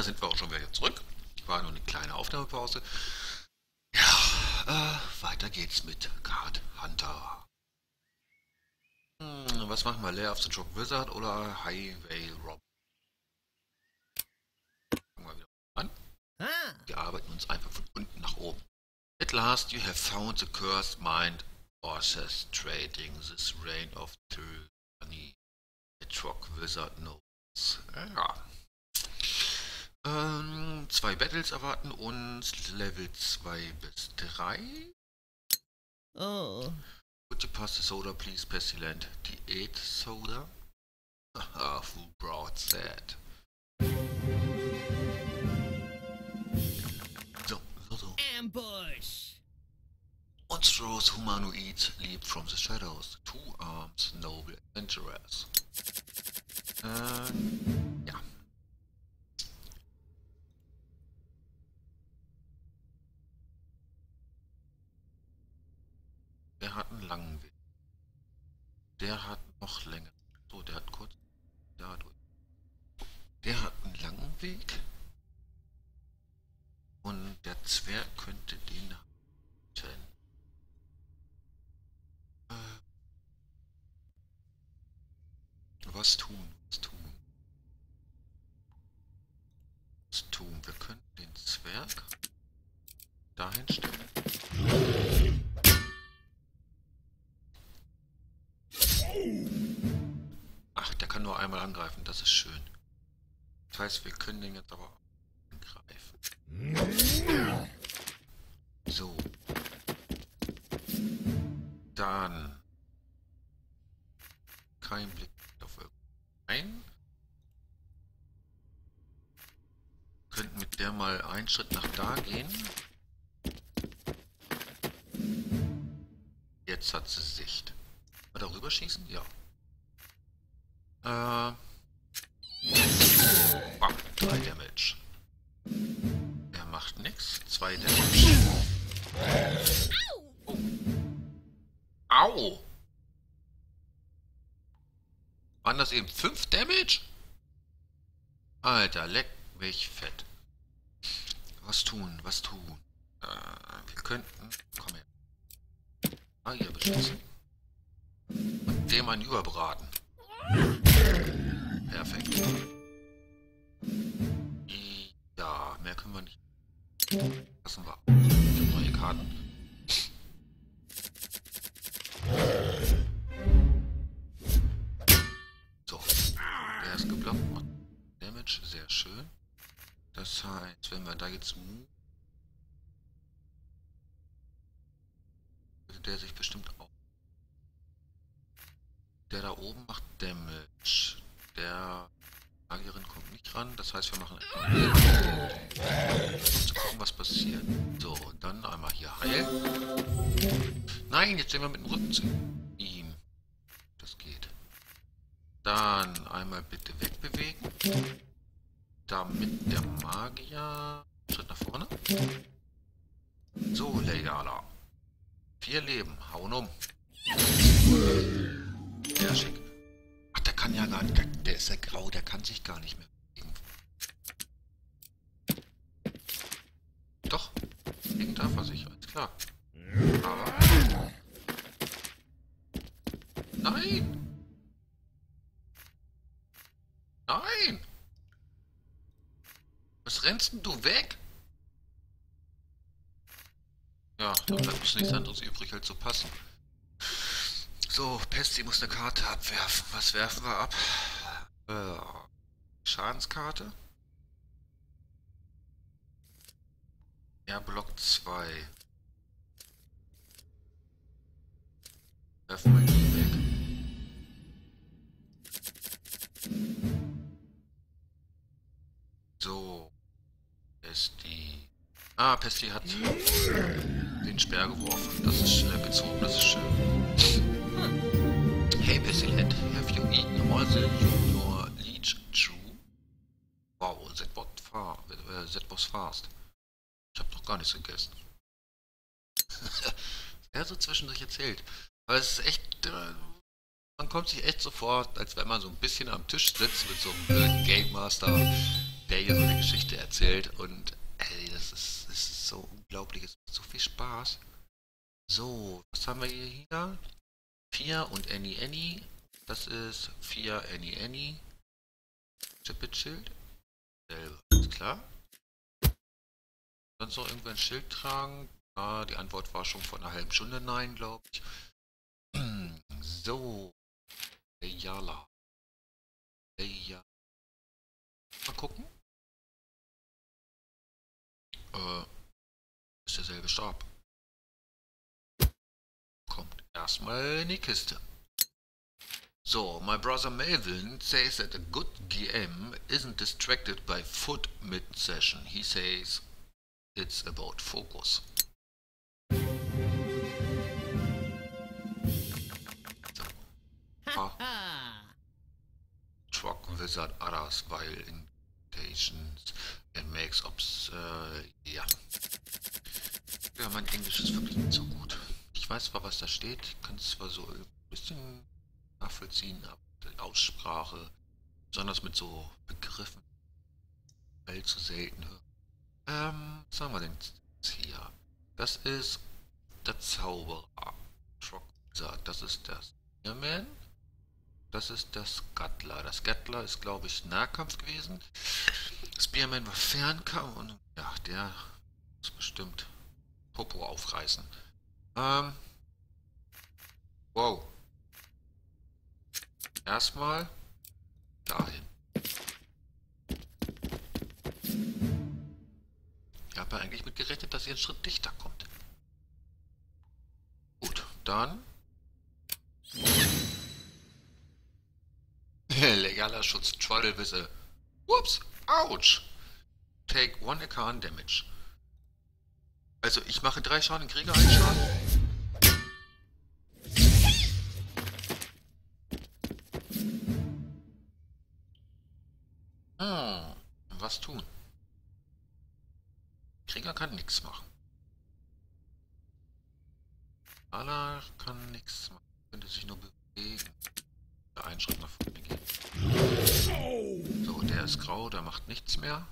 da sind wir auch schon wieder zurück. War nur eine kleine Aufnahmepause. Ja, äh, weiter geht's mit Card Hunter. Hm, was machen wir? Lair of the Drop Wizard oder Highway Rob? Fangen wir wieder an. Ah, Wir arbeiten uns einfach von unten nach oben. At last you have found the cursed mind orchestrating this reign of tyranny. A Trock Wizard knows. Ja. Ähm, zwei Battles erwarten uns, Level 2 bis 3. oh. Would you pass the soda, please, Pestilent? Diät Soda? Haha, who brought that? So, so, so. Ambush! Monstrous humanoids leap from the shadows. Two arms, noble adventurers. Ähm, ja. Der hat einen langen Weg. Der hat noch länger. So, der hat kurz. Der hat, der hat einen langen Weg. Der Zwerg könnte den halten. Äh, Was tun? Was tun? Was tun? Wir könnten den Zwerg dahin stellen. Ach, der kann nur einmal angreifen, das ist schön. Das heißt, wir können den jetzt aber angreifen. Dann. Kein Blick auf irgendein. Könnten mit der mal einen Schritt nach da gehen. Jetzt hat sie Sicht. Mal darüber schießen? Ja. Äh. Bam, drei Damage. Er macht nix. Zwei Damage. Au! Waren das eben 5 Damage? Alter, leck mich fett. Was tun, was tun? Äh, wir könnten... Komm her. Ah, hier beschützen. Und dem einen überbraten. Perfekt. Ja, mehr können wir nicht. Lassen wir. Da jetzt würde der sich bestimmt auch. Der da oben macht Damage. Der Magierin kommt nicht ran, das heißt, wir machen um zu gucken, was passiert. So, dann einmal hier heilen. Nein, jetzt sind wir mit dem Rücken zu ihm. Das geht. Dann einmal bitte wegbewegen. Damit der Magier. Nach vorne. So, Legala. Vier Leben. Hauen um. Sehr schick. Ach, der kann ja gar nicht. Der, ist ja grau, der kann sich gar nicht mehr. Doch. Bewegen darf er sich, alles klar. Aber. Nein! Nein! Was rennst denn du weg? Da bleibt uns nichts anderes übrig, als zu passen. So, Pesti muss eine Karte abwerfen. Was werfen wir ab? Äh, Schadenskarte? Ja, Block 2. Werfen wir die weg. So. Pesti. Ah, Pesti hat den Speer geworfen. Das ist äh, gezogen, das ist schön. Hey Pestilent, have you eaten all the Junior Leech Chew? Wow, that was, far, äh, that was fast. Ich habe noch gar nichts gegessen. er so zwischendurch erzählt. Aber es ist echt, äh, man kommt sich echt so vor, als wenn man so ein bisschen am Tisch sitzt mit so einem blöden Game Master, der hier so eine Geschichte erzählt und ey, das ist so unglaublich, es macht so viel Spaß. So, was haben wir hier wieder? 4 und Annie Annie. Das ist 4 Annie Annie. Schild. Selber, ist klar. Sonst noch irgendwer ein Schild tragen? Ah, die Antwort war schon vor einer halben Stunde nein, glaube ich. So. Eyala. Eyala. Mal gucken. Äh, Stab. Kommt erstmal in die Kiste. So, my brother Melvin says that a good GM isn't distracted by foot mid-session. He says it's about focus. So. Truck wizard others while invitations and makes ups. Äh, ja. Ja, mein Englisch ist wirklich nicht so gut. Ich weiß zwar, was da steht, ich kann es zwar so ein bisschen nachvollziehen, aber Aussprache, besonders mit so Begriffen, allzu selten hören. Ähm, was haben wir denn hier? Das ist der Zauberer. Das ist der Spearman. Das ist der Scuttler. Der Scuttler ist, glaube ich, Nahkampf gewesen. Spearman war Fernkampf und ja, der muss bestimmt Popo aufreißen. Ähm. Wow. Erstmal dahin. Ich habe ja eigentlich mit gerechnet, dass ihr einen Schritt dichter kommt. Gut, dann. Legaler Schutz, Trollwisse. Ups, ouch. Take one account damage. Also ich mache drei Schaden, kriege einen Schaden. Hm, was tun? Krieger kann nichts machen. Ala kann nichts machen. Könnte sich nur bewegen. Einen Schritt nach vorne gehen. So, der ist grau, der macht nichts mehr.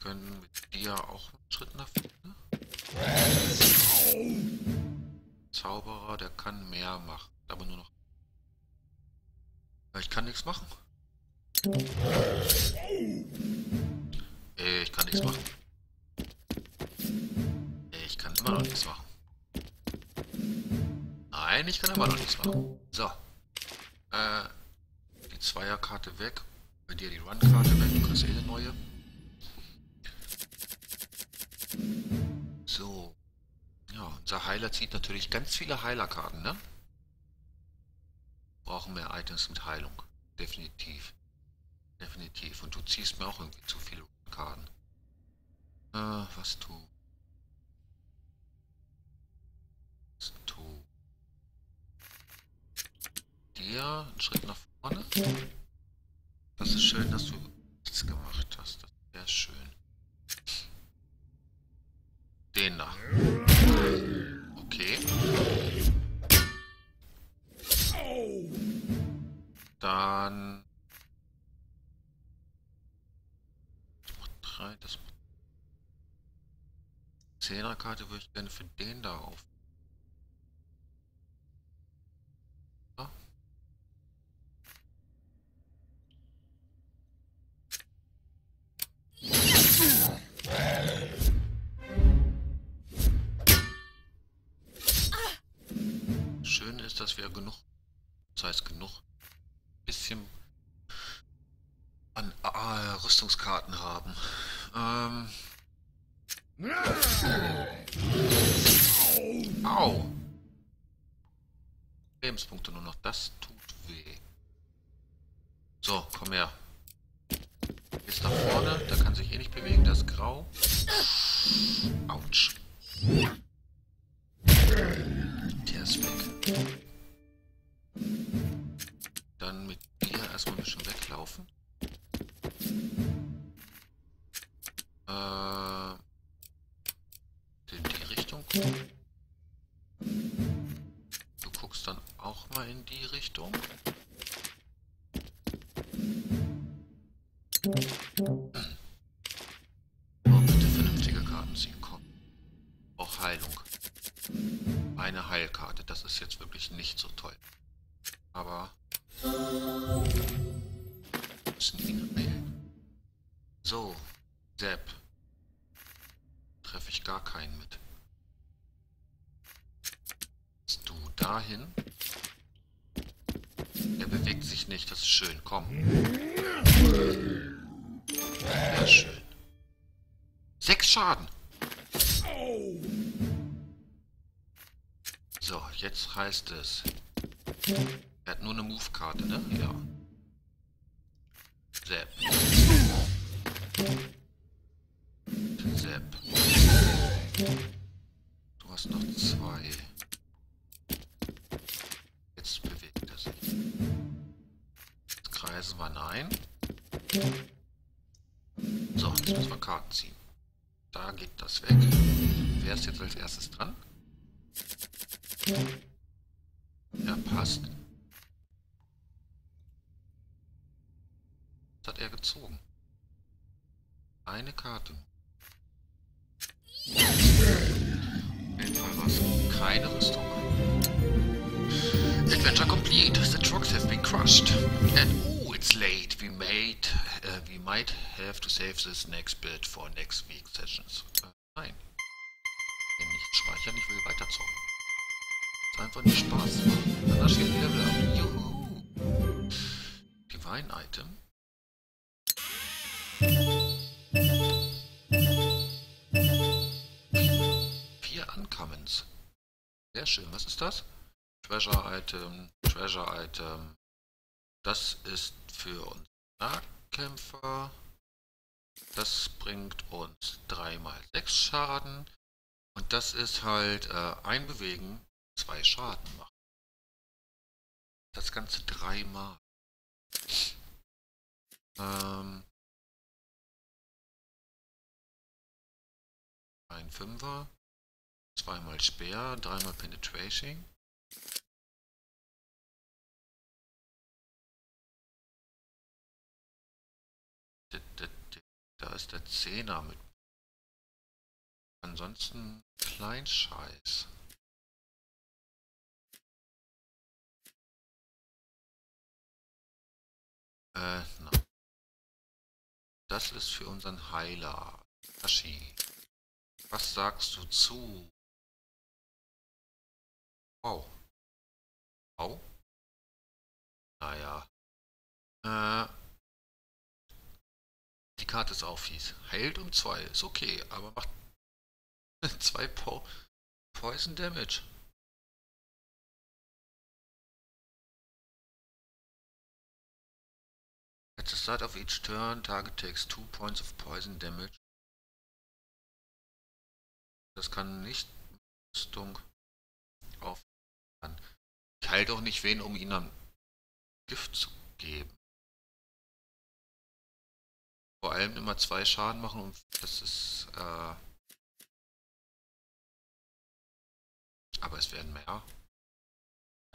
Können mit dir auch einen Schritt nach vorne. Zauberer, der kann mehr machen. Aber nur noch. Ich kann nichts machen. Ich kann nichts machen. Ich kann immer noch nichts machen. Nein, ich kann immer noch nichts machen. So. Äh, die Zweierkarte weg. Bei dir die Run-Karte weg. Du kriegst eh eine neue. So. Ja, unser Heiler zieht natürlich ganz viele Heilerkarten, ne? Brauchen mehr Items mit Heilung. Definitiv. Definitiv. Und du ziehst mir auch irgendwie zu viele Karten. Äh, was tu? Was tu? Dir einen Schritt nach vorne. Das ist schön, dass du nichts gemacht hast. Das ist sehr schön. Den da. Okay. Dann... Das macht drei, das macht... Zehnerkarte würde ich gerne für den da auf. Dass wir genug, das heißt genug, bisschen an äh, Rüstungskarten haben. Ähm. Au! Lebenspunkte nur noch. Das tut weh. So, komm her. Jetzt nach vorne. Der kann sich eh nicht bewegen. Das ist grau. Autsch. Der ist weg. Dir erstmal ein bisschen weglaufen. Äh, in die Richtung gucken. Du guckst dann auch mal in die Richtung. Gar keinen mit. Du dahin? Er bewegt sich nicht, das ist schön. Komm. Sehr schön. Sechs Schaden. So, jetzt heißt es. Er hat nur eine Move-Karte, ne? Ja. Sepp. Nein. So, jetzt müssen wir Karten ziehen. Da geht das weg. Wer ist jetzt als erstes dran? Ja, passt. Was hat er gezogen? Eine Karte. Auf jeden Fall was. Keine Rüstung. Adventure complete. The trucks have been crushed. And it's late. We made, uh, we might have to save this next bit for next week's sessions. Äh, nein. Wenn nicht speichern, ich will weiterzocken. Ist einfach nicht Spaß machen. Danach steht Level up. Juhu. Divine Item. Vier Uncommons. Sehr schön. Was ist das? Treasure Item, Treasure Item. Das ist für uns Nahkämpfer. Das bringt uns 3 mal 6 Schaden. Und das ist halt äh, ein Bewegen, zwei Schaden machen. Das Ganze dreimal. Ähm, ein Fünfer, zweimal Speer, dreimal Penetration. Da ist der Zehner mit. Ansonsten Kleinscheiß. Äh, na. Das ist für unseren Heiler. Tashi. Was sagst du zu? Wow. Wow. Naja. Äh. Die Karte ist auch fies. Heilt um 2. Ist okay, aber macht 2 po Poison Damage. At the start of each turn, target takes 2 points of poison damage. Das kann nicht Rüstung auf. Ich halte auch nicht wen, um ihn am Gift zu geben. Vor allem immer zwei Schaden machen und das ist. Äh aber es werden mehr.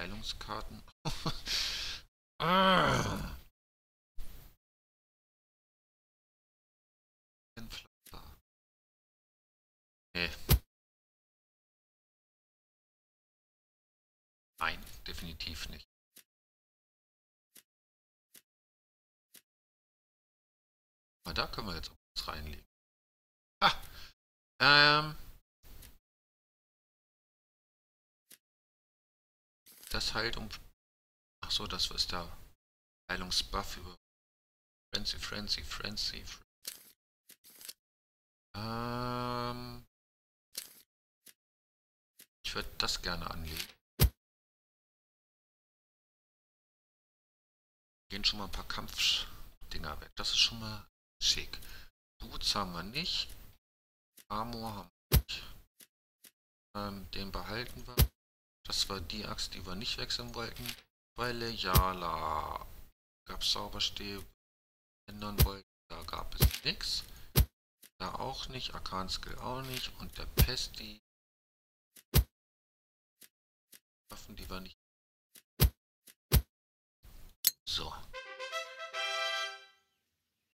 Heilungskarten. ah. Nee. Nein, definitiv nicht. Aber da können wir jetzt auch was reinlegen. Ah! Ähm. Das heilt um. Ach so, das ist der Heilungsbuff über Frenzy, Frenzy, Frenzy. Ähm. Ich würde das gerne anlegen. Gehen schon mal ein paar Kampfdinger weg. Das ist schon mal schick. Boots haben wir nicht. Armor haben wir nicht. Ähm, den behalten wir. Das war die Axt, die wir nicht wechseln wollten. Bei Lejala gab es Zauberstäbe. Ändern wollten. Da gab es nichts. Da auch nicht. Arkan Skill auch nicht. Und der Pesti Waffen, die wir nicht. So.